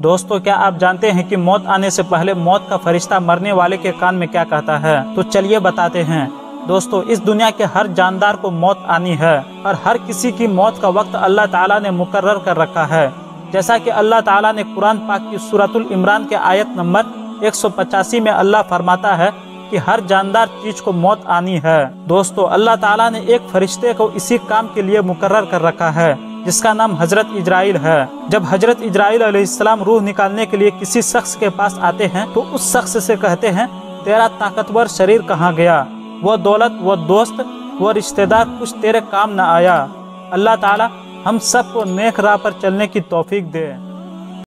दोस्तों, क्या आप जानते हैं कि मौत आने से पहले मौत का फरिश्ता मरने वाले के कान में क्या कहता है? तो चलिए बताते हैं। दोस्तों, इस दुनिया के हर जानदार को मौत आनी है और हर किसी की मौत का वक्त अल्लाह ताला ने मुकर्र कर रखा है। जैसा कि अल्लाह ताला ने कुरान पाक की सूरतुल इमरान के आयत नंबर एक सौ पचासी में अल्लाह फरमाता है कि हर जानदार चीज़ को मौत आनी है। दोस्तों, अल्लाह ताला ने एक फरिश्ते को इसी काम के लिए मुकर्र कर रखा है। जिसका नाम हज़रत इजराइल है। जब हज़रत इजराइल अलैहिस्सलाम रूह निकालने के लिए किसी शख्स के पास आते हैं तो उस शख्स से कहते हैं, तेरा ताकतवर शरीर कहाँ गया? वह दौलत वो दोस्त वो रिश्तेदार, कुछ तेरे काम न आया। अल्लाह ताला हम सबको नेक राह पर चलने की तौफीक दे।